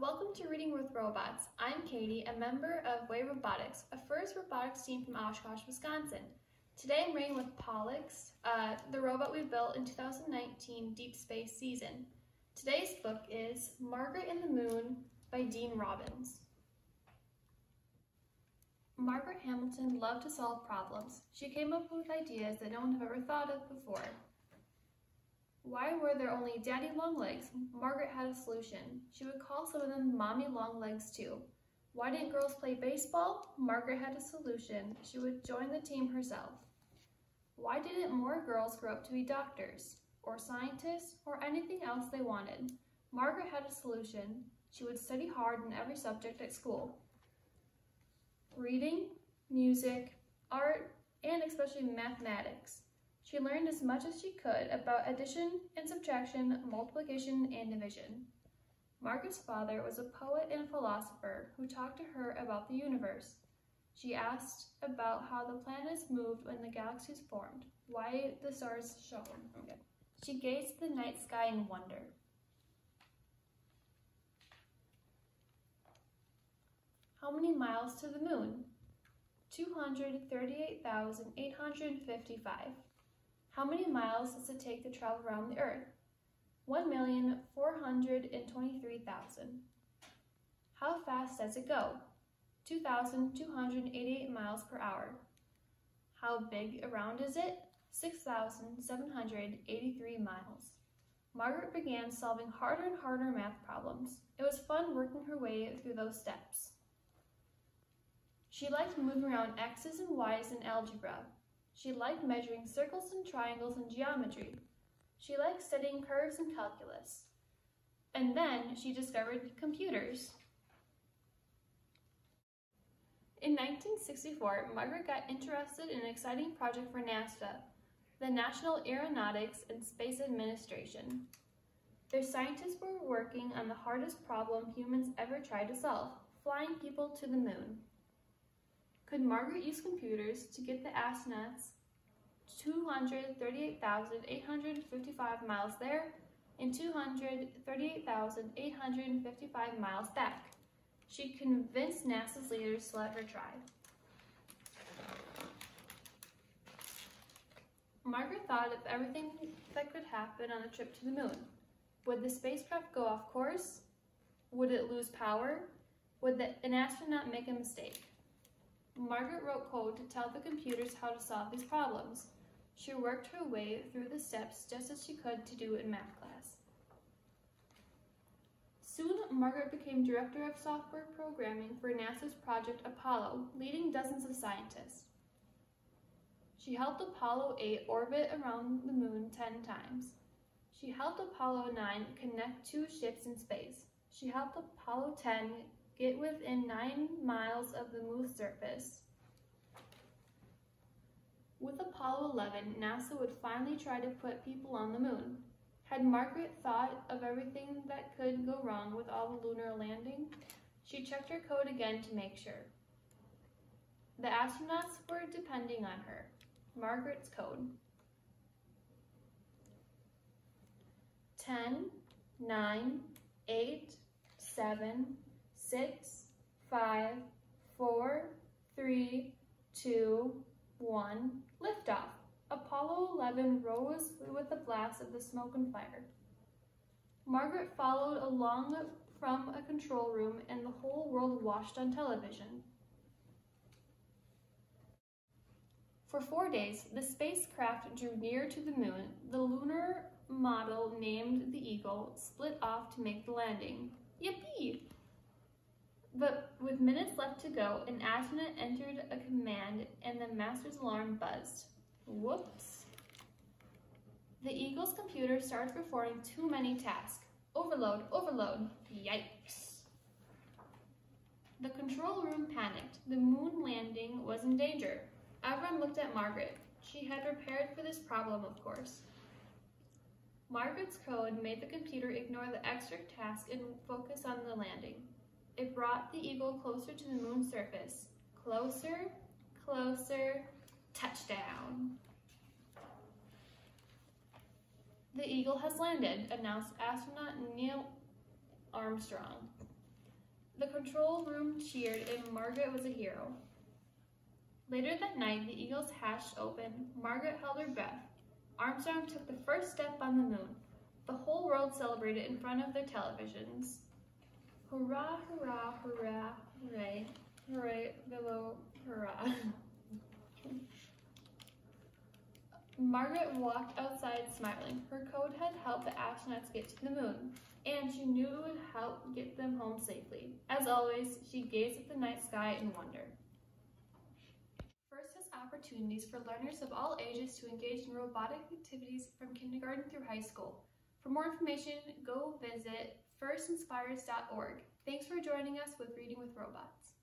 welcome to Reading with Robots. I'm Katie, a member of Wave Robotics, a first robotics team from Oshkosh, Wisconsin. Today I'm reading with Pollux, uh, the robot we built in 2019 Deep Space season. Today's book is Margaret and the Moon by Dean Robbins. Margaret Hamilton loved to solve problems. She came up with ideas that no one had ever thought of before. Why were there only daddy long legs? Margaret had a solution. She would call some of them mommy long legs too. Why didn't girls play baseball? Margaret had a solution. She would join the team herself. Why didn't more girls grow up to be doctors, or scientists, or anything else they wanted? Margaret had a solution. She would study hard in every subject at school. Reading, music, art, and especially mathematics. She learned as much as she could about addition and subtraction, multiplication and division. Margaret's father was a poet and a philosopher who talked to her about the universe. She asked about how the planets moved when the galaxies formed, why the stars shone. Okay. She gazed at the night sky in wonder. How many miles to the moon? 238,855. How many miles does it take to travel around the Earth? 1,423,000. How fast does it go? 2,288 miles per hour. How big around is it? 6,783 miles. Margaret began solving harder and harder math problems. It was fun working her way through those steps. She liked moving around x's and y's in algebra, she liked measuring circles and triangles in geometry. She liked studying curves and calculus. And then she discovered computers. In 1964, Margaret got interested in an exciting project for NASA, the National Aeronautics and Space Administration. Their scientists were working on the hardest problem humans ever tried to solve, flying people to the moon. Could Margaret use computers to get the astronauts 238,855 miles there and 238,855 miles back? She convinced NASA's leaders to let her try. Margaret thought of everything that could happen on a trip to the moon. Would the spacecraft go off course? Would it lose power? Would the, an astronaut make a mistake? Margaret wrote code to tell the computers how to solve these problems. She worked her way through the steps just as she could to do in math class. Soon, Margaret became director of software programming for NASA's Project Apollo, leading dozens of scientists. She helped Apollo 8 orbit around the moon 10 times. She helped Apollo 9 connect two ships in space. She helped Apollo 10 get within 9 miles of the moon's surface. With Apollo 11, NASA would finally try to put people on the moon. Had Margaret thought of everything that could go wrong with all the lunar landing? She checked her code again to make sure. The astronauts were depending on her. Margaret's code. 10, 9, 8, 7, six, five, four, three, two, one, liftoff. Apollo 11 rose with the blast of the smoke and fire. Margaret followed along from a control room and the whole world watched on television. For four days, the spacecraft drew near to the moon. The lunar module named the Eagle split off to make the landing. Yippee! But with minutes left to go, an astronaut entered a command and the master's alarm buzzed. Whoops. The Eagle's computer started performing too many tasks. Overload, overload, yikes. The control room panicked. The moon landing was in danger. Everyone looked at Margaret. She had prepared for this problem, of course. Margaret's code made the computer ignore the extra task and focus on the landing. It brought the eagle closer to the moon's surface. Closer, closer, touchdown. The eagle has landed, announced astronaut Neil Armstrong. The control room cheered and Margaret was a hero. Later that night, the Eagles hatched open. Margaret held her breath. Armstrong took the first step on the moon. The whole world celebrated in front of their televisions. Hurrah, hurrah, hurrah, hooray, hooray, below, hurrah. Margaret walked outside smiling. Her code had helped the astronauts get to the moon, and she knew it would help get them home safely. As always, she gazed at the night sky in wonder. FIRST has opportunities for learners of all ages to engage in robotic activities from kindergarten through high school. For more information, go visit firstinspires.org. Thanks for joining us with Reading with Robots.